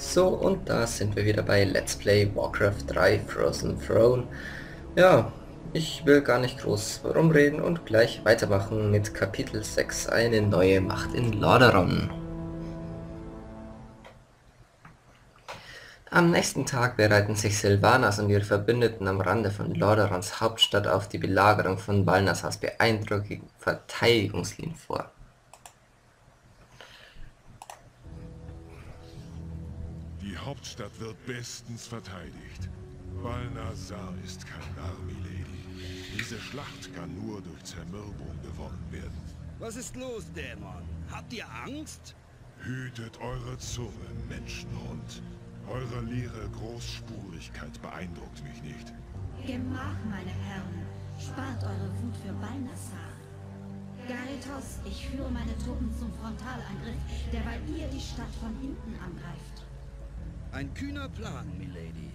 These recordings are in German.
So, und da sind wir wieder bei Let's Play Warcraft 3 Frozen Throne. Ja, ich will gar nicht groß rumreden und gleich weitermachen mit Kapitel 6, eine neue Macht in Lordaeron. Am nächsten Tag bereiten sich Sylvanas und ihre Verbündeten am Rande von Lordaerons Hauptstadt auf die Belagerung von Balnasars beeindruckenden Verteidigungslinien vor. Hauptstadt wird bestens verteidigt. Balnasar ist kein Narr, Milady. Diese Schlacht kann nur durch Zermürbung gewonnen werden. Was ist los, Dämon? Habt ihr Angst? Hütet eure Zunge, Menschenhund. Eure leere Großspurigkeit beeindruckt mich nicht. Gemach, meine Herren. Spart eure Wut für Balnasar. Garitos, ich führe meine Truppen zum Frontalangriff, derweil ihr die Stadt von hinten angreift. Ein kühner Plan, Milady.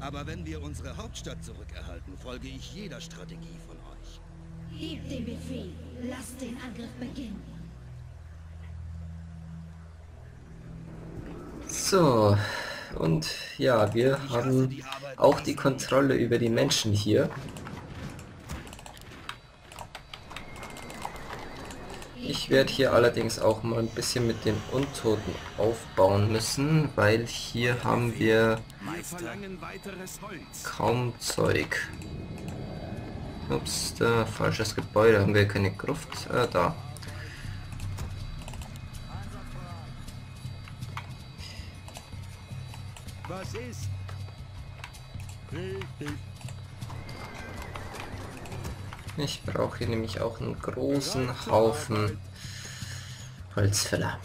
Aber wenn wir unsere Hauptstadt zurückerhalten, folge ich jeder Strategie von euch. Gebt den Befehl. Lasst den Angriff beginnen. So, und ja, wir haben auch die Kontrolle über die Menschen hier. Ich werde hier allerdings auch mal ein bisschen mit den Untoten aufbauen müssen, weil hier haben wir kaum Zeug. Ups, da falsches Gebäude, haben wir keine Gruft. Ah, da. Was ist? Ich brauche hier nämlich auch einen großen Haufen Holzfäller.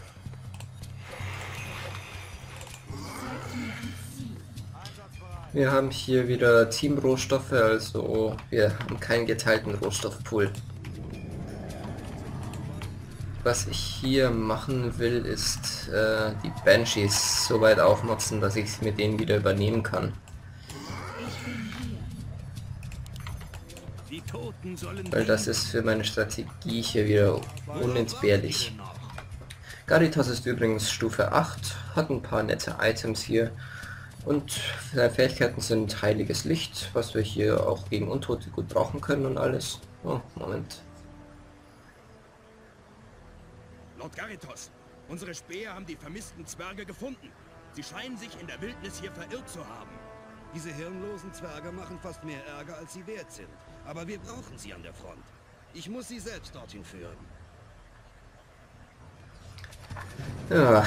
Wir haben hier wieder Teamrohstoffe, also wir haben keinen geteilten Rohstoffpool. Was ich hier machen will, ist äh, die Banshees so weit aufmotzen, dass ich es mit denen wieder übernehmen kann. Weil das ist für meine Strategie hier wieder unentbehrlich. Garitas ist übrigens Stufe 8, hat ein paar nette Items hier und seine Fähigkeiten sind Heiliges Licht, was wir hier auch gegen Untote gut brauchen können und alles. Oh, Moment. Lord Garitos, unsere Späher haben die vermissten Zwerge gefunden. Sie scheinen sich in der Wildnis hier verirrt zu haben. Diese hirnlosen Zwerge machen fast mehr Ärger, als sie wert sind. Aber wir brauchen sie an der Front. Ich muss sie selbst dorthin führen. Ja,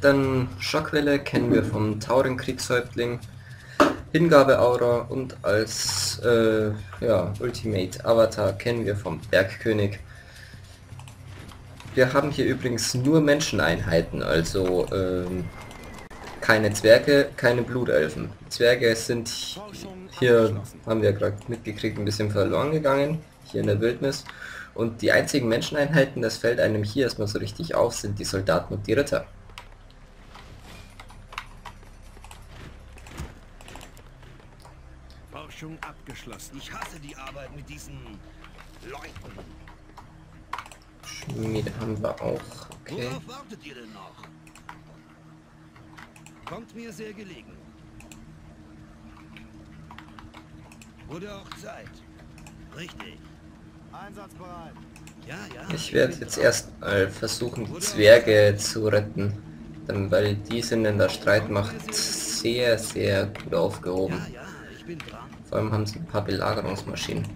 dann Schockwelle kennen wir vom Tauren-Kriegshäuptling, Hingabe-Aura und als äh, ja, Ultimate Avatar kennen wir vom Bergkönig. Wir haben hier übrigens nur Menscheneinheiten, also ähm, keine Zwerge, keine Blutelfen. Zwerge sind hier, haben wir gerade mitgekriegt, ein bisschen verloren gegangen, hier in der Wildnis. Und die einzigen Menscheneinheiten, das fällt einem hier erstmal so richtig auf, sind die Soldaten und die Ritter. Forschung abgeschlossen. Ich hasse die Arbeit mit diesen Leuten. Schmiede haben wir auch. Okay. Worauf wartet ihr denn noch? Kommt mir sehr gelegen. Wurde auch Zeit. Richtig. Einsatzbereit. Ja, ja. Ich werde jetzt erstmal versuchen, die Zwerge zu retten. Dann, weil die sind in der Streitmacht sehr, sehr gut aufgehoben. Ja, ja, ich bin dran. Vor allem haben sie ein paar Belagerungsmaschinen.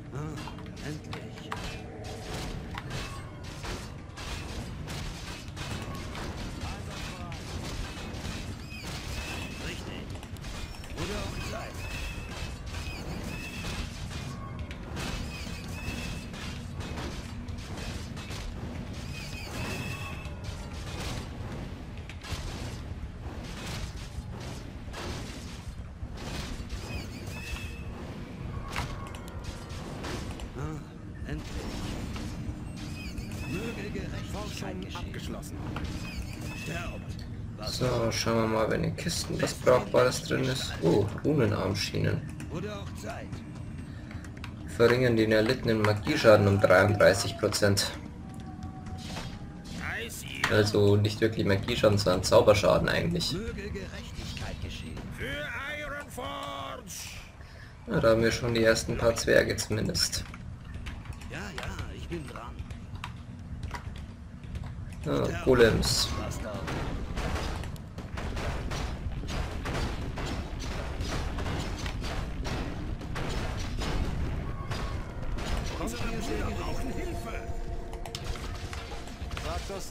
abgeschlossen. So, schauen wir mal, wenn in Kisten was Brauchbares drin ist. Oh, Runenarmschienen. Verringern den erlittenen Magieschaden um 33%. Also nicht wirklich Magieschaden, sondern Zauberschaden eigentlich. Ja, da haben wir schon die ersten paar Zwerge zumindest. Ja, Golems.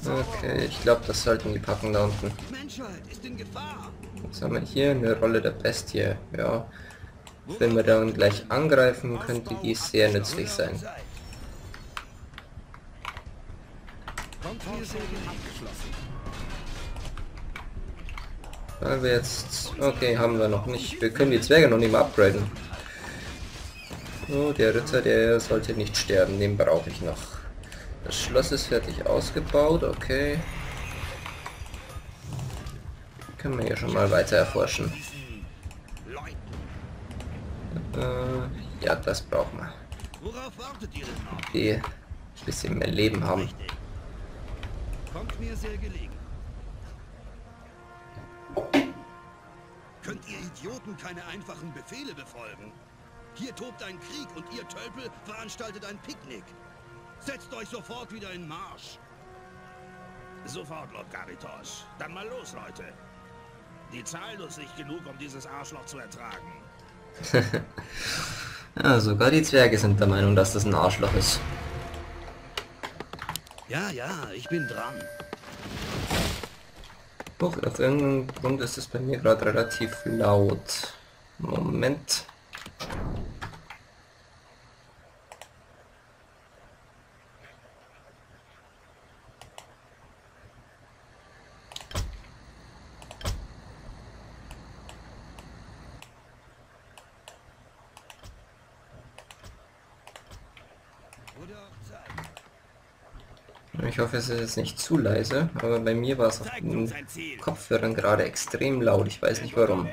Okay, ich glaube, das sollten die packen da unten. Was haben wir hier? Eine Rolle der Bestie. Ja. Wenn wir dann gleich angreifen, könnte die sehr nützlich sein. Sehr abgeschlossen. Weil wir jetzt... Okay, haben wir noch nicht. Wir können die Zwerge noch nicht mal upgraden. Oh, der Ritter, der sollte nicht sterben. Den brauche ich noch. Das Schloss ist fertig ausgebaut. Okay. Können wir hier schon mal weiter erforschen. Äh, ja, das brauchen wir. Die ein bisschen mehr Leben haben. Kommt mir sehr gelegen. Könnt ihr Idioten keine einfachen Befehle befolgen? Hier tobt ein Krieg und ihr Tölpel veranstaltet ein Picknick. Setzt euch sofort wieder in Marsch. Sofort, Lord Garitos. Dann mal los, Leute. Die Zahl ist nicht genug, um dieses Arschloch zu ertragen. Ja, sogar die Zwerge sind der Meinung, dass das ein Arschloch ist. Ja, ja, ich bin dran. Doch, aus irgendeinem Grund ist es bei mir gerade relativ laut. Moment. Auch Zeit. Ich hoffe, es ist jetzt nicht zu leise, aber bei mir war es auf den. Kopfhörern gerade extrem laut. Ich weiß nicht warum.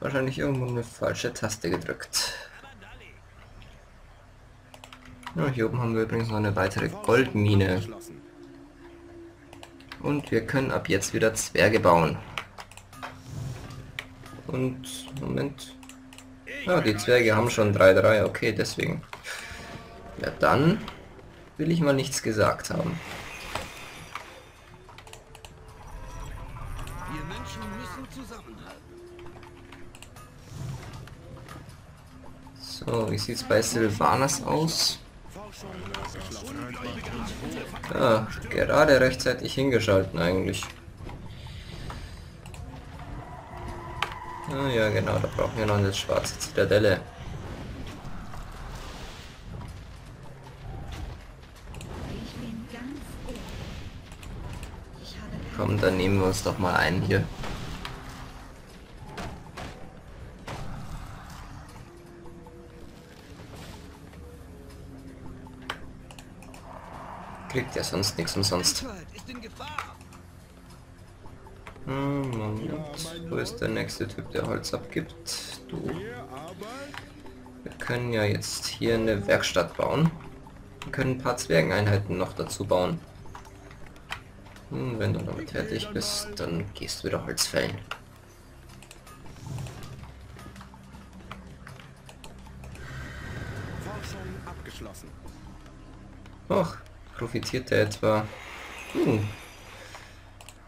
Wahrscheinlich irgendwo eine falsche Taste gedrückt. Ja, hier oben haben wir übrigens noch eine weitere Goldmine. Und wir können ab jetzt wieder Zwerge bauen. Und, Moment. Ja, die Zwerge haben schon 3-3, okay, deswegen. Ja, dann will ich mal nichts gesagt haben. Wir Menschen müssen zusammenhalten. So, wie sieht's bei Sylvanas aus? Ja, gerade rechtzeitig hingeschalten eigentlich. Ah ja, genau, da brauchen wir noch eine schwarze Zitadelle. Ich bin ganz oben. Ich Komm, dann nehmen wir uns doch mal einen hier. Kriegt ja sonst nichts umsonst. Gefahr. Hm, Moment. Wo ist der nächste Typ, der Holz abgibt? Du. Wir können ja jetzt hier eine Werkstatt bauen. Wir können ein paar Zwergeneinheiten noch dazu bauen. Hm, wenn du damit fertig bist, dann gehst du wieder Holz fällen. Forschung abgeschlossen. Och, profitiert der etwa? Hm.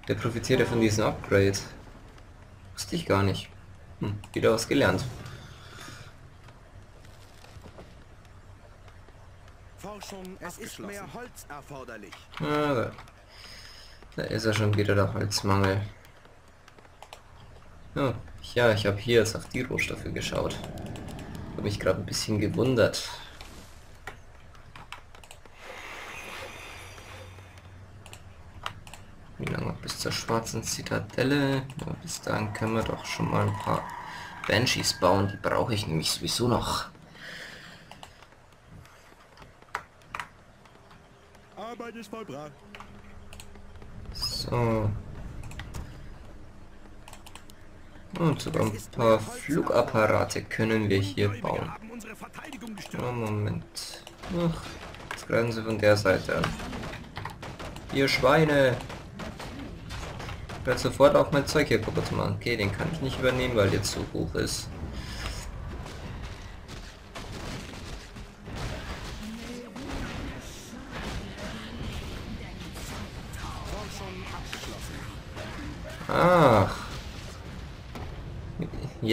Der profitiert ja von diesem Upgrade. Wusste ich gar nicht. Hm, wieder was gelernt. Forschung es ist mehr Holz erforderlich. Ah, da, ist er schon wieder der Holzmangel. Ja, ja ich habe hier jetzt auf die Rohstoffe geschaut. Habe mich gerade ein bisschen gewundert. Wie lange bis zur schwarzen Zitadelle? Ja, bis dahin können wir doch schon mal ein paar Banshees bauen. Die brauche ich nämlich sowieso noch. Arbeit ist vollbracht. So. Und sogar ein paar Flugapparate können wir hier bauen. Ja, Moment. Ach, jetzt greifen sie von der Seite an. Ihr Schweine! Hört sofort auf mein Zeug hier kaputt machen. Okay, den kann ich nicht übernehmen, weil der zu hoch ist.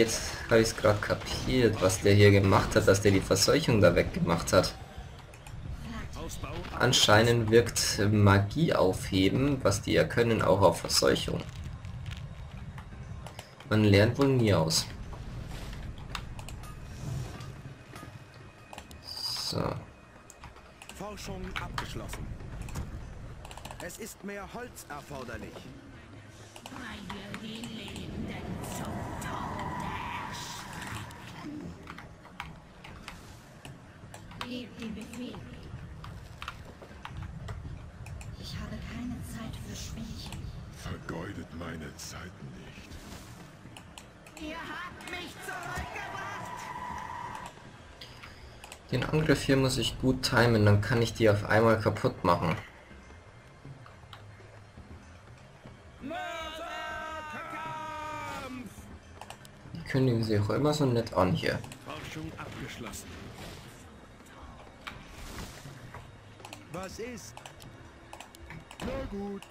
Jetzt habe ich es gerade kapiert, was der hier gemacht hat, dass der die Verseuchung da weggemacht hat. Anscheinend wirkt Magie aufheben, was die ja können, auch auf Verseuchung. Man lernt wohl nie aus. So. Forschung abgeschlossen. Es ist mehr Holz erforderlich. Gebt. Ich habe keine Zeit für Spielchen. Vergeudet meine Zeit nicht. Ihr habt mich zurückgebracht! Den Angriff hier muss ich gut timen, dann kann ich die auf einmal kaputt machen. Die kündigen sich auch immer so nett an hier. Forschung abgeschlossen. Was ist? Na gut.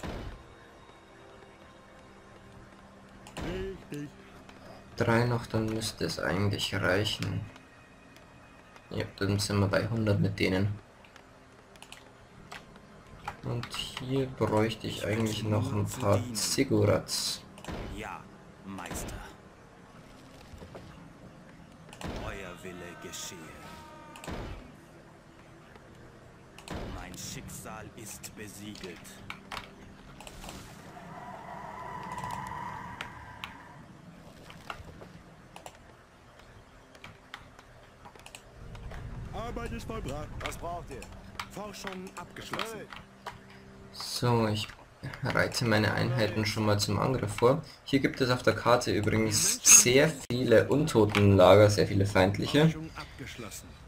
Richtig. Drei noch, dann müsste es eigentlich reichen. Ja, dann sind wir bei 100 mit denen. Und hier bräuchte ich eigentlich noch ein paar Zigurats. Ja, Meister. Euer Wille geschehe. Schicksal ist besiegelt. Arbeit ist vollbracht. Was braucht ihr? Forschung abgeschlossen. So, ich reite meine Einheiten schon mal zum Angriff vor. Hier gibt es auf der Karte übrigens sehr viele Untotenlager, sehr viele feindliche. Forschung abgeschlossen.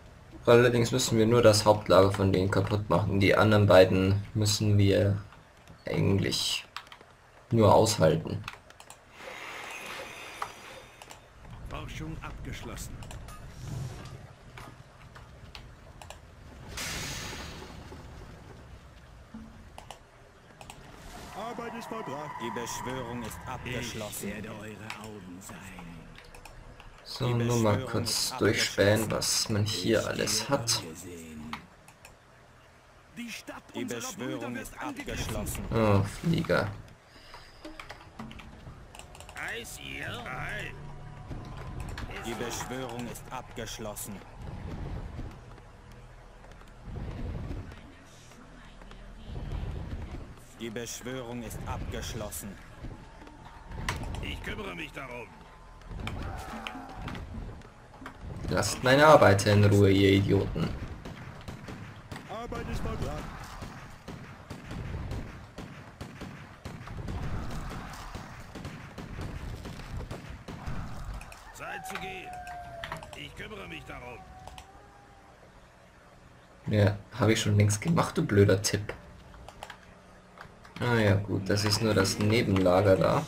Allerdings müssen wir nur das Hauptlager von denen kaputt machen. Die anderen beiden müssen wir eigentlich nur aushalten. Forschung abgeschlossen. Arbeit ist vollbracht. Die Beschwörung ist abgeschlossen. werde eure Augen sein. So, nur mal kurz durchspähen, was man hier alles hat. Die Stadt Beschwörung ist abgeschlossen. Oh, Flieger. Eis ihr? Ei. Die Beschwörung ist abgeschlossen. Die Beschwörung ist abgeschlossen. Ich kümmere mich darum. Lasst meine Arbeiter in Ruhe, ihr Idioten. Arbeit. Zeit zu gehen. Ich kümmere mich darum. Ja, habe ich schon längst gemacht, du blöder Tipp. Ah ja, gut, das ist nur das Nebenlager da.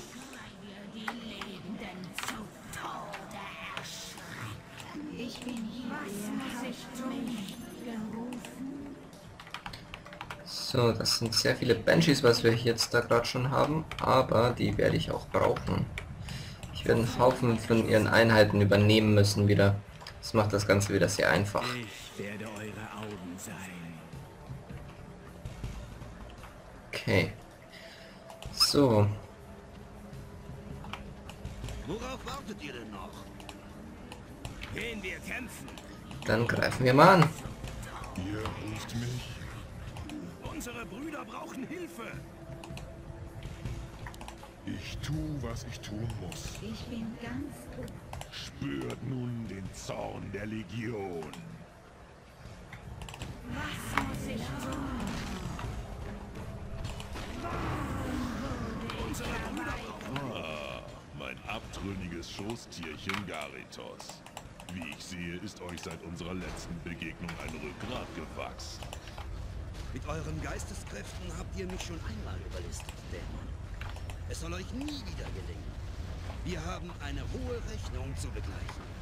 So, das sind sehr viele Banshees, was wir jetzt da gerade schon haben, aber die werde ich auch brauchen. Ich werde einen Haufen von ihren Einheiten übernehmen müssen wieder. Das macht das Ganze wieder sehr einfach. Ich werde eure Augen sein. Okay. So, Worauf wartet ihr denn noch? Gehen wir kämpfen. dann greifen wir mal an. Ihr ruft mich. Unsere Brüder brauchen Hilfe. Ich tu, was ich tun muss. Ich bin ganz gut. Spürt nun den Zorn der Legion. Was muss ich tun? Ah, mein abtrünniges Schoßtierchen Garitos. Wie ich sehe, ist euch seit unserer letzten Begegnung ein Rückgrat gewachsen. Mit euren Geisteskräften habt ihr mich schon einmal überlistet, Dämon. Es soll euch nie wieder gelingen. Wir haben eine hohe Rechnung zu begleichen.